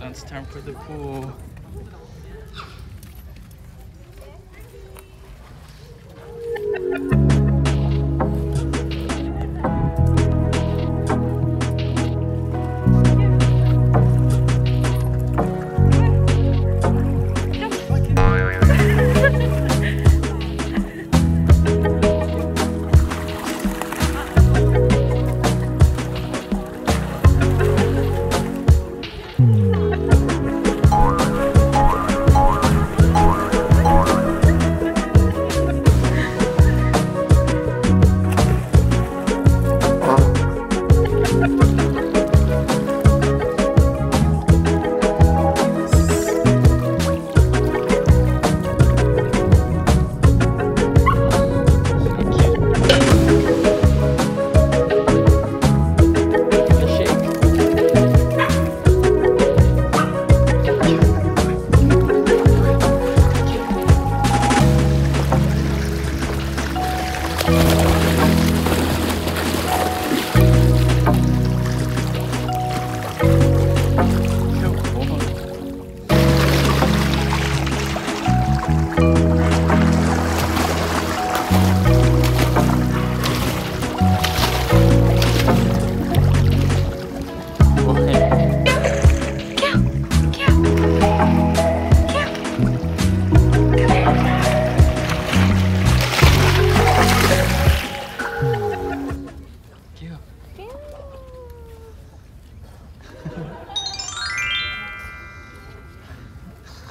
Now it's time for the pool.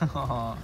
Uh-huh.